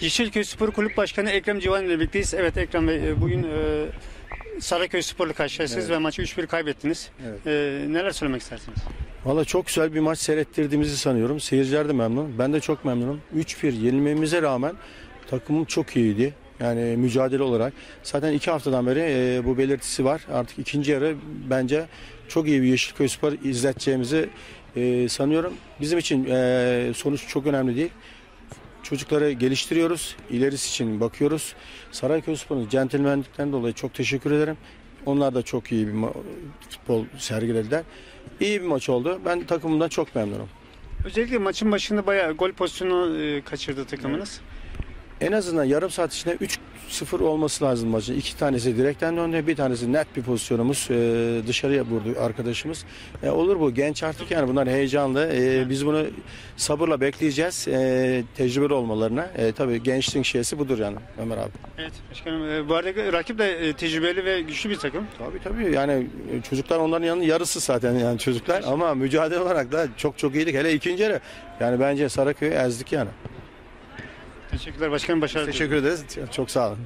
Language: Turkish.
Yeşilköy Spor Kulüp Başkanı Ekrem Civan ile birlikteyiz. Evet Ekrem Bey e, bugün e, Saraköy Spor'la karşılaştınız Evet. ve maçı 3-1 kaybettiniz. Evet. E, neler söylemek istersiniz? Valla çok güzel bir maç seyrettirdiğimizi sanıyorum. Seyirciler de memnun. Ben de çok memnunum. 3-1 yenilmemize rağmen takımım çok iyiydi. Yani mücadele olarak. Zaten iki haftadan beri e, bu belirtisi var. Artık ikinci yarı bence çok iyi bir Yeşilköy Spor izleteceğimizi e, sanıyorum. Bizim için e, sonuç çok önemli değil. Çocukları geliştiriyoruz. İlerisi için bakıyoruz. Sarayköy Spor'un centilmenlikten dolayı çok teşekkür ederim. Onlar da çok iyi bir futbol sergilediler. İyi bir maç oldu. Ben takımımdan çok memnunum. Özellikle maçın başında bayağı gol pozisyonu e, kaçırdı takımınız. En azından yarım saat içinde 3-0 olması lazım maçın. İki tanesi direkten döndü, bir tanesi net bir pozisyonumuz e, dışarıya vurdu arkadaşımız. E, olur bu genç artık yani bunlar heyecanlı. E, biz bunu sabırla bekleyeceğiz e, tecrübeli olmalarına. E, tabii gençliğin şeysi budur yani Ömer abi. Evet başkanım. e, bu arada rakip de e, tecrübeli ve güçlü bir takım. Tabii tabii yani e, çocuklar onların yanının yarısı zaten yani çocuklar ama mücadele olarak da çok çok iyiydik. Hele ikinci yarı yani bence Saraköy'ü ezdik yani. Teşekkürler başkanım. Başarılar. Teşekkür ederiz. Çok sağ olun.